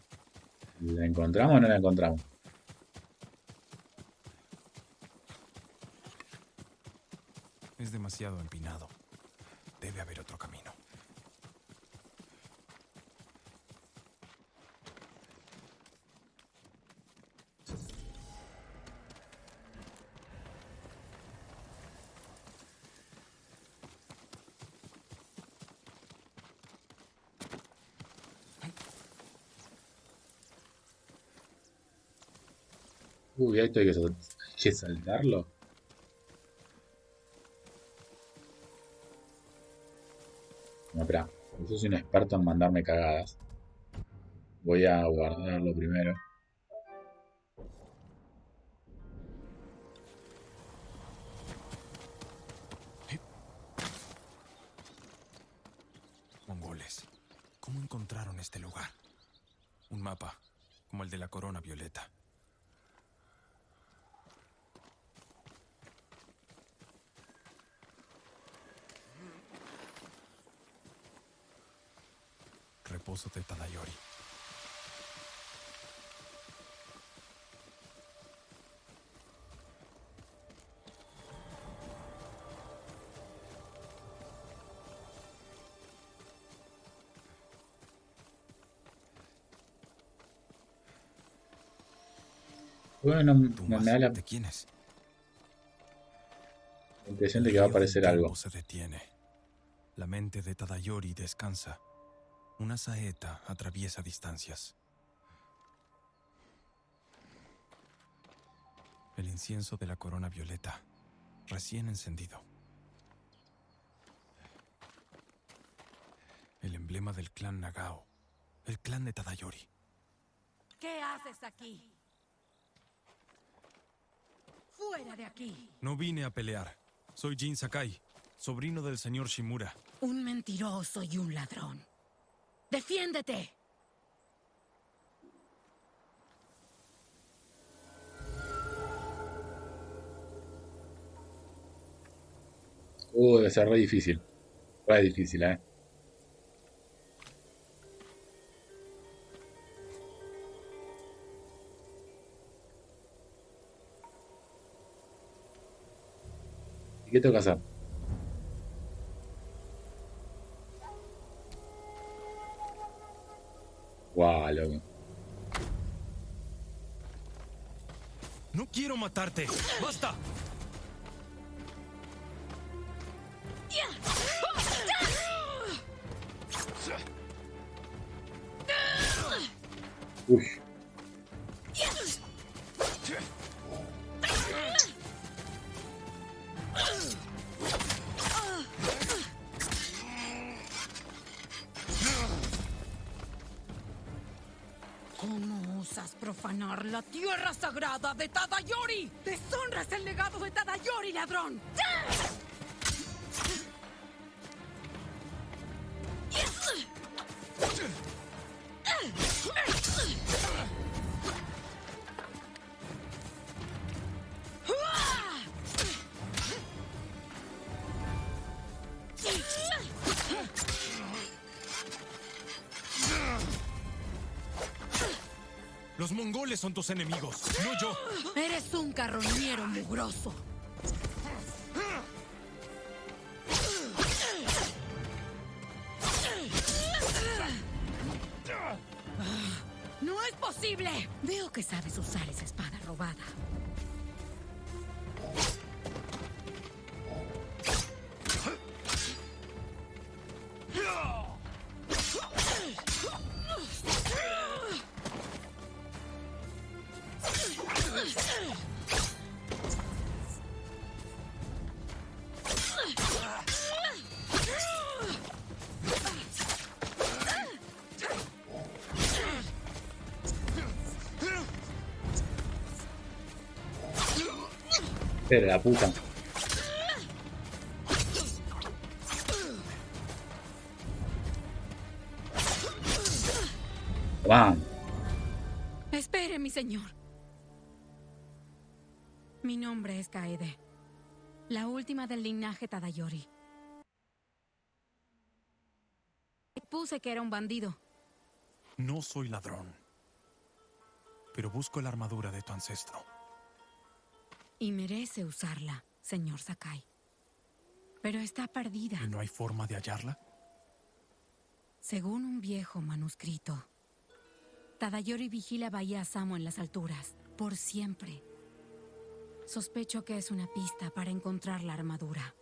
¿La encontramos o no la encontramos? Es demasiado empinado. Debe haber otro camino. Uy, hay que, sal- que saltarlo. Soy un experto en mandarme cagadas. Voy a guardarlo primero. Reposo de Tadayori. Bueno, no, me da la ¿De quién es? impresión de que va a aparecer algo. se detiene. La mente de Tadayori descansa. Una saeta atraviesa distancias. El incienso de la corona violeta, recién encendido. El emblema del clan Nagao, el clan de Tadayori. ¿Qué haces aquí? ¡Fuera de aquí! No vine a pelear. Soy Jin Sakai, sobrino del señor Shimura. Un mentiroso y un ladrón. ¡Defiéndete! Uh, debe ser re difícil. Re difícil, eh. ¿Y qué tengo que hacer? Guau. No quiero matarte. ¡Basta! La tierra sagrada de Tadayori? ¡Deshonras el legado de Tadayori, ladrón! Los mongoles son tus enemigos, no yo. Eres un carroñero mugroso. ¡No es posible! Veo que sabes usar esa espada robada. Pero la puta. Toma. Espere, mi señor. Mi nombre es Kaede, la última del linaje Tadayori. Puse que era un bandido. No soy ladrón. Pero busco la armadura de tu ancestro. Y merece usarla, señor Sakai. Pero está perdida. ¿Y no hay forma de hallarla? Según un viejo manuscrito, Tadayori vigila Bahía Samo en las alturas, por siempre. Sospecho que es una pista para encontrar la armadura.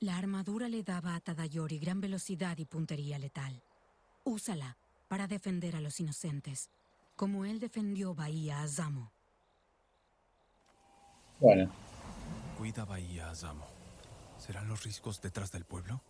La armadura le daba a Tadayori gran velocidad y puntería letal. Úsala para defender a los inocentes, como él defendió Bahía Azamo. Bueno, Cuida Bahía Azamo. ¿Serán los riscos detrás del pueblo?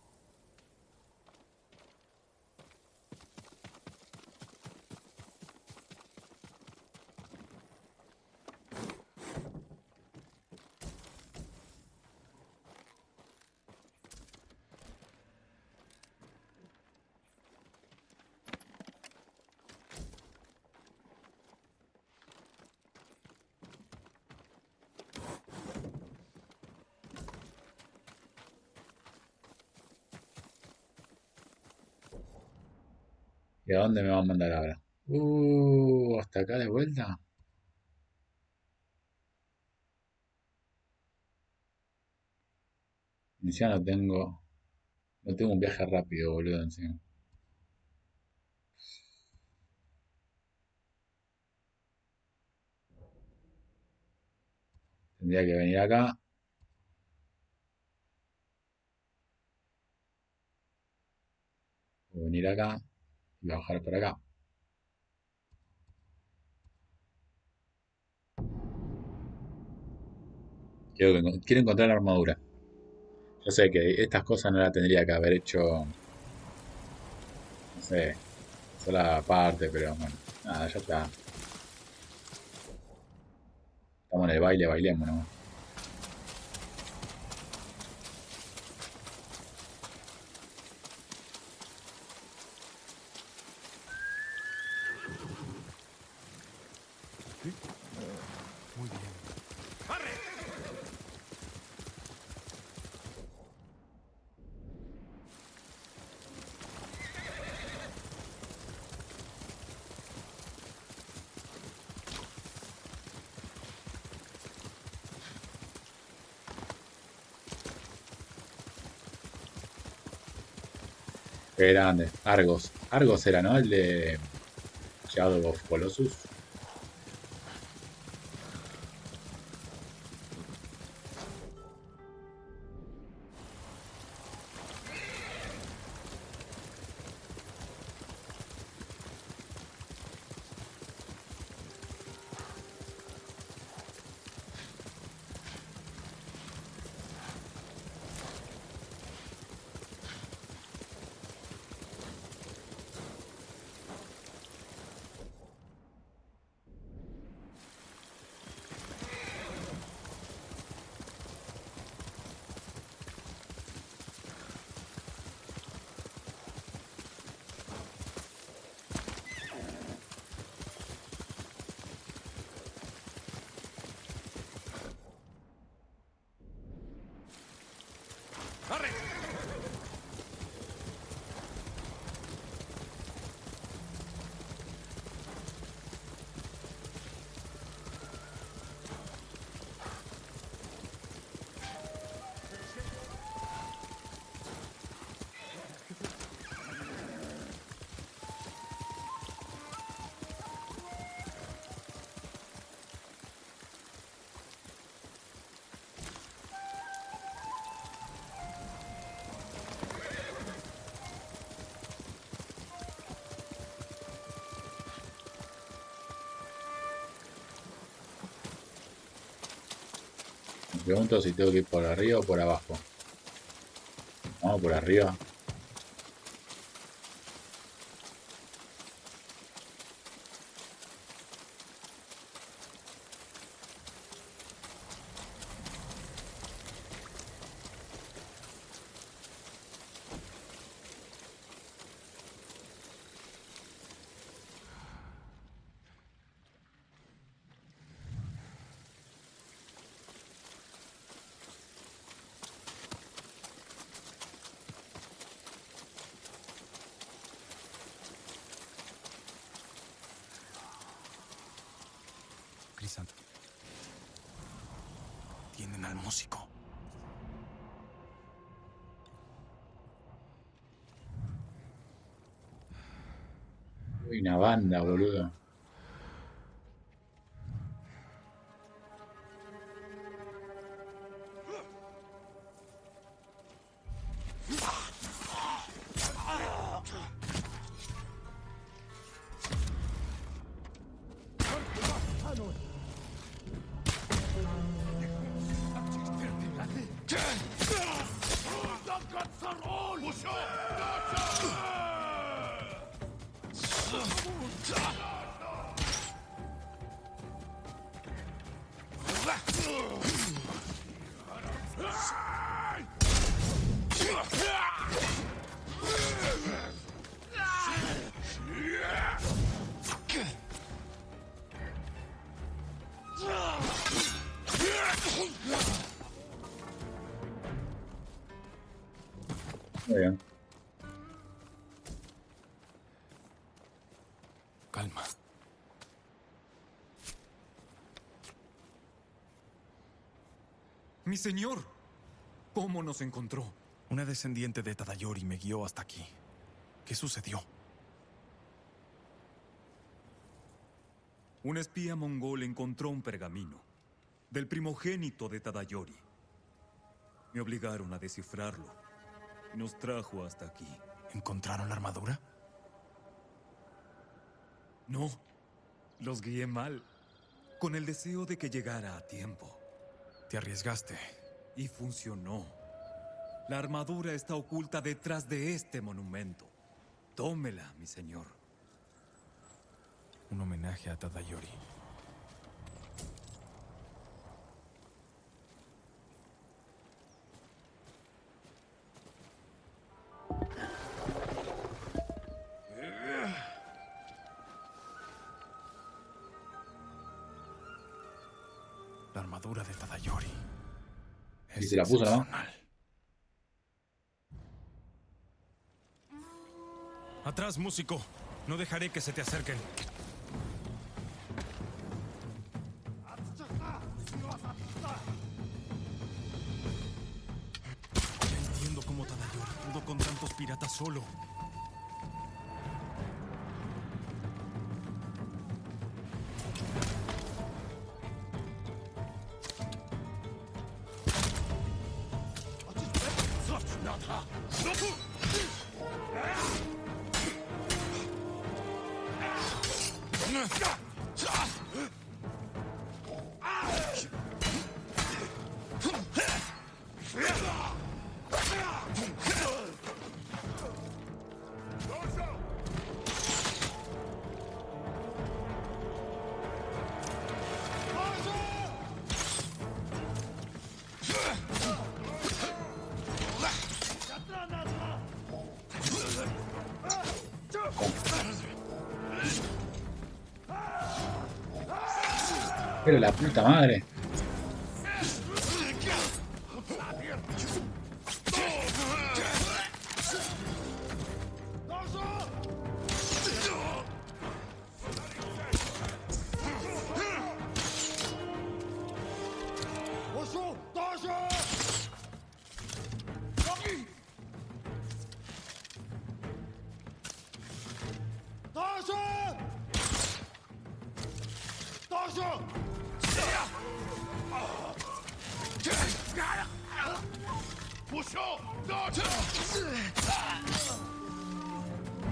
¿Y a dónde me van a mandar ahora? Uh, hasta acá de vuelta. Encima no tengo. No tengo un viaje rápido, boludo, encima. Tendría que venir acá. O venir acá y bajar por acá. Quiero, quiero encontrar la armadura. Yo sé que estas cosas no las tendría que haber hecho. No sé. Sola aparte, pero bueno. Nada, ya está. Estamos en el baile, bailemos, ¿no? Argos. Argos era, ¿no? El de Shadow of Colossus. Pregunto si tengo que ir por arriba o por abajo. Vamos por arriba. Crisanta. Tienen al músico. Uy, una banda, boludo. Mi señor, ¿cómo nos encontró? Una descendiente de Tadayori me guió hasta aquí. ¿Qué sucedió? Un espía mongol encontró un pergamino del primogénito de Tadayori. Me obligaron a descifrarlo y nos trajo hasta aquí. ¿Encontraron la armadura? No, los guié mal, con el deseo de que llegara a tiempo. Te arriesgaste. Y funcionó. La armadura está oculta detrás de este monumento. Tómela, mi señor. Un homenaje a Tadayori. Se la puso, ¿no? Atrás, músico. No dejaré que se te acerquen. Ya entiendo cómo Tadayori pudo con tantos piratas solo. La puta madre.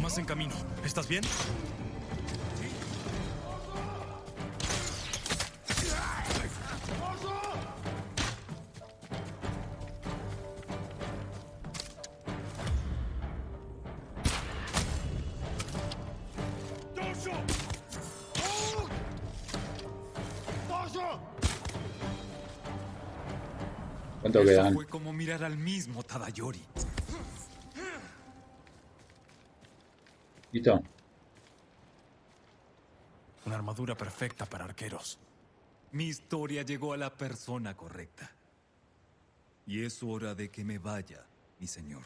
Más en camino. ¿Estás bien? Fue como mirar al mismo Tadayori. ¿Listo? Una armadura perfecta para arqueros. Mi historia llegó a la persona correcta. Y es hora de que me vaya, mi señor.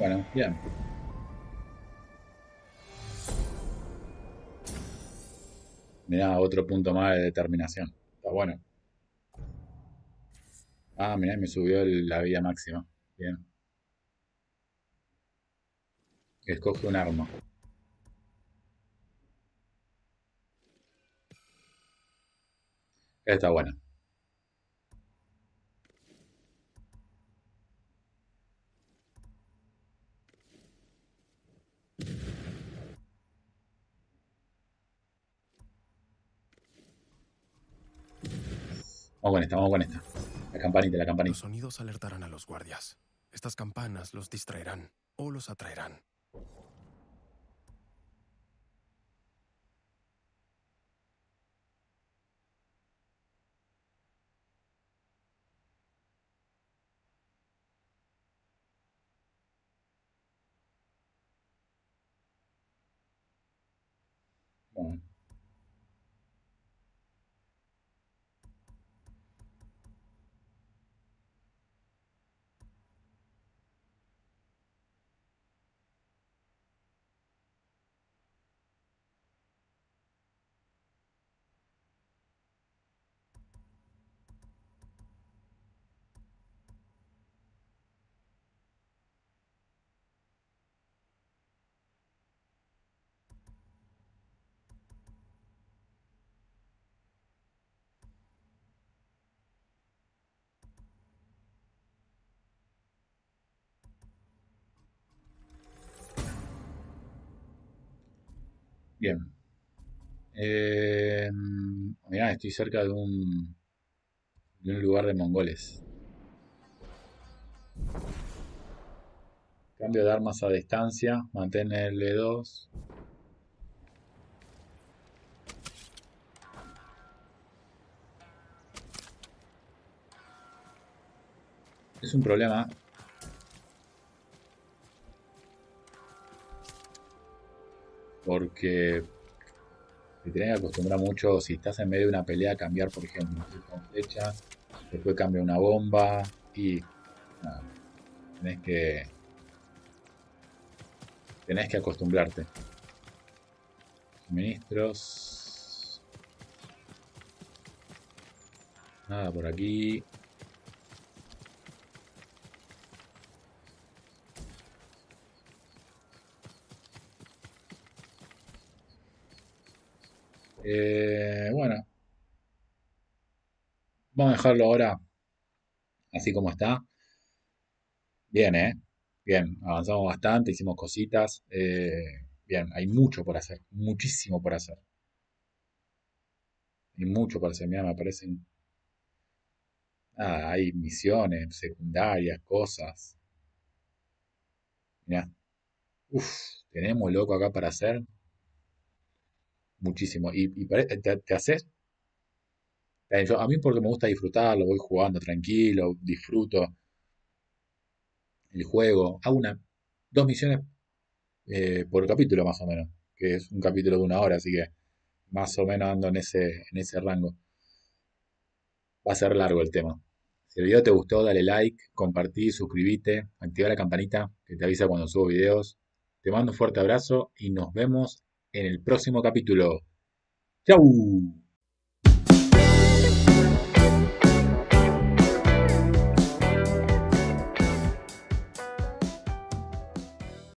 Bueno, bien. Mirá, otro punto más de determinación. Está bueno. Ah, mirá, me subió la vida máxima. Bien. Escoge un arma. Está buena. Vamos con esta, vamos con esta. La campanita, la Los campanita. sonidos alertarán a los guardias. Estas campanas los distraerán o los atraerán. Bueno. Bien. Eh, mirá, estoy cerca de un, de un lugar de mongoles. Cambio de armas a distancia, mantén L2. Es un problema. Porque te tenés que acostumbrar mucho, si estás en medio de una pelea, a cambiar, por ejemplo, con flechas, después cambia una bomba y nada, tenés que tenés que acostumbrarte. Suministros. Nada por aquí. Eh, bueno, vamos a dejarlo ahora así como está. Bien, ¿eh? Bien, avanzamos bastante, hicimos cositas. eh, bien, hay mucho por hacer, muchísimo por hacer. Hay mucho por hacer, mira, me aparecen. Ah, hay misiones secundarias, cosas. Mira, uff, tenemos loco acá para hacer muchísimo. Y, y pare- te, haces. eh, a mí porque me gusta disfrutarlo, voy jugando tranquilo, disfruto el juego. Hago una, dos misiones eh, por capítulo más o menos, que es un capítulo de una hora, así que más o menos ando en ese, en ese rango. Va a ser largo el tema. Si el video te gustó, dale like, compartí, suscríbete, activa la campanita que te avisa cuando subo videos. Te mando un fuerte abrazo y nos vemos en el próximo capítulo. ¡Chau!